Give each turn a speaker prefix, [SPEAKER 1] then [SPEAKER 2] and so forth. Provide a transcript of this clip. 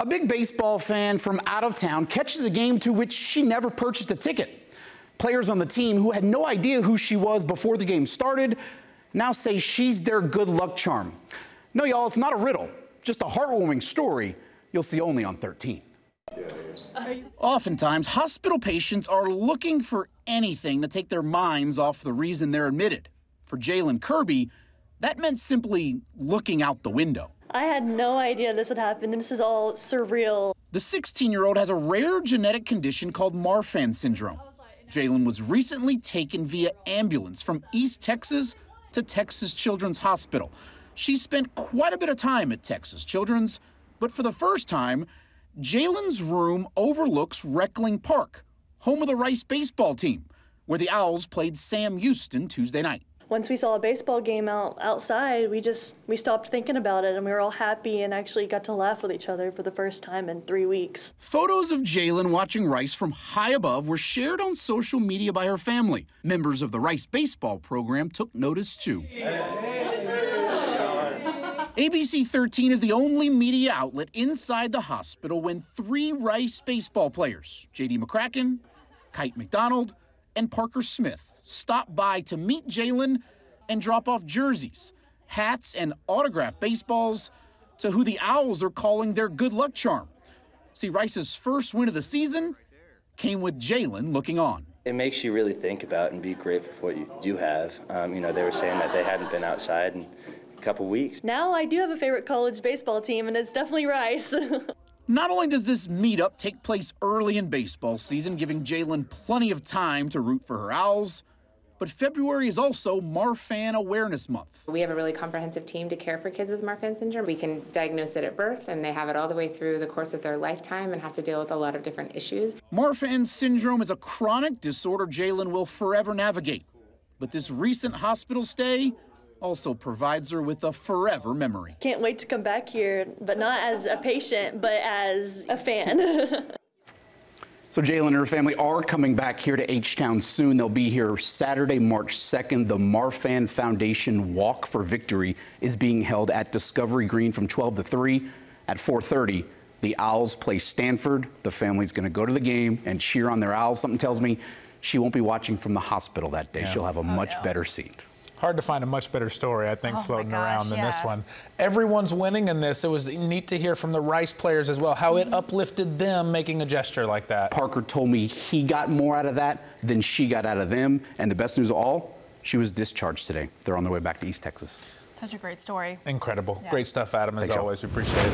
[SPEAKER 1] A big baseball fan from out of town catches a game to which she never purchased a ticket. Players on the team who had no idea who she was before the game started now say she's their good luck charm. No, y'all, it's not a riddle, just a heartwarming story you'll see only on 13. Oftentimes, hospital patients are looking for anything to take their minds off the reason they're admitted. For Jaelyn Kirby, that meant simply looking out the window.
[SPEAKER 2] I had no idea this would happen, and this is all surreal.
[SPEAKER 1] The 16 year old has a rare genetic condition called Marfan syndrome. Jaelyn was recently taken via ambulance from East Texas to Texas Children's Hospital. She spent quite a bit of time at Texas Children's, but for the first time, Jaelyn's room overlooks Reckling Park, home of the Rice baseball team, where the Owls played Sam Houston Tuesday night
[SPEAKER 2] once we saw a baseball game out outside, we just we stopped thinking about it and we were all happy and actually got to laugh with each other for the first time in three weeks.
[SPEAKER 1] Photos of Jaelyn watching Rice from high above were shared on social media by her family. Members of the Rice baseball program took notice too. ABC 13 is the only media outlet inside the hospital when three Rice baseball players, J.D. McCracken, Kite McDonald, and Parker Smith, stop by to meet Jaelyn and drop off jerseys, hats, and autographed baseballs to who the Owls are calling their good luck charm. See, Rice's first win of the season came with Jaelyn looking on.
[SPEAKER 3] It makes you really think about and be grateful for what you do have. Um, you know, they were saying that they hadn't been outside in a couple weeks.
[SPEAKER 2] Now I do have a favorite college baseball team, and it's definitely Rice.
[SPEAKER 1] Not only does this meetup take place early in baseball season, giving Jaelyn plenty of time to root for her Owls, but February is also Marfan Awareness Month.
[SPEAKER 4] We have a really comprehensive team to care for kids with Marfan syndrome. We can diagnose it at birth, and they have it all the way through the course of their lifetime and have to deal with a lot of different issues.
[SPEAKER 1] Marfan syndrome is a chronic disorder Jaelyn will forever navigate. But this recent hospital stay also provides her with a forever memory.
[SPEAKER 2] Can't wait to come back here, but not as a patient, but as a fan.
[SPEAKER 1] So Jaelyn and her family are coming back here to H-Town soon. They'll be here Saturday, March 2nd. The Marfan Foundation Walk for Victory is being held at Discovery Green from 12 to 3. At 4.30, the Owls play Stanford. The family's going to go to the game and cheer on their Owls. Something tells me she won't be watching from the hospital that day. Yeah. She'll have a oh, much no. better seat.
[SPEAKER 5] Hard to find a much better story, I think, oh floating gosh, around than yeah. this one. Everyone's winning in this. It was neat to hear from the Rice players as well, how it mm-hmm. uplifted them making a gesture like that.
[SPEAKER 1] Parker told me he got more out of that than she got out of them. And the best news of all, she was discharged today. They're on their way back to East Texas.
[SPEAKER 6] Such a great story.
[SPEAKER 5] Incredible. Yeah. Great stuff, Adam, as Thanks, always. We appreciate it.